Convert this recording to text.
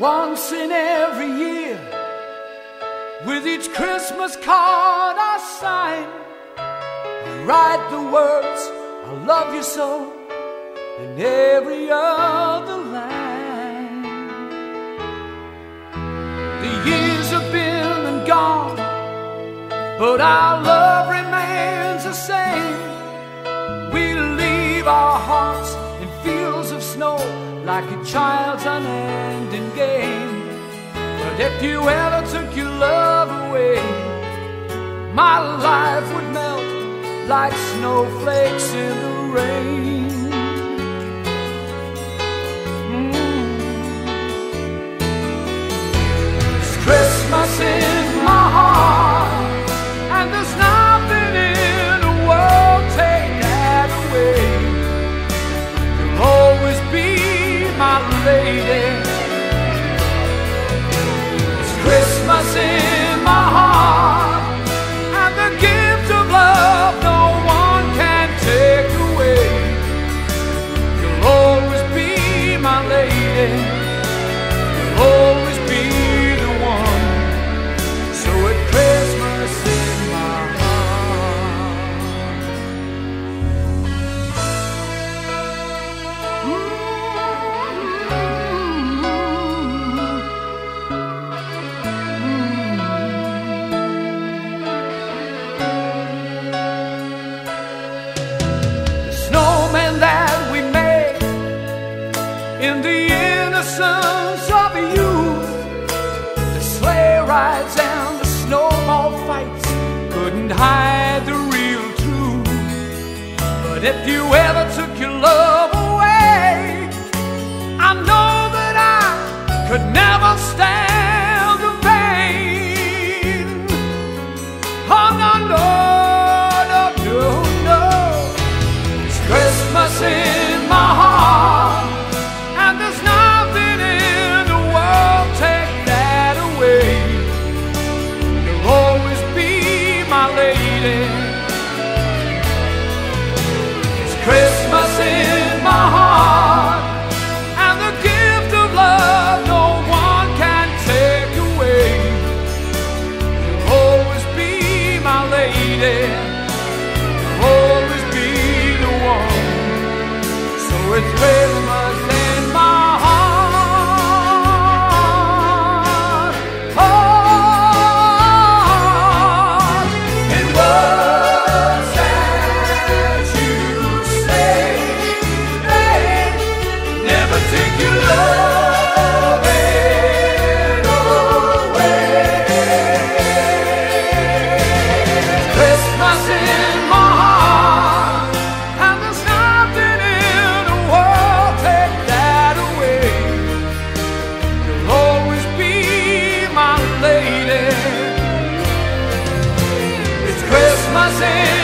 once in every year. With each Christmas card I sign, I write the words, I love you so, in every other line. The years have been and gone, but our love remains the same. We leave our hearts snow like a child's unending game. But if you ever took your love away, my life would melt like snowflakes in the rain. In the innocence of youth, the sleigh rides and the snowball fights couldn't hide the real truth. But if you ever took your love away, I know that I could never stand my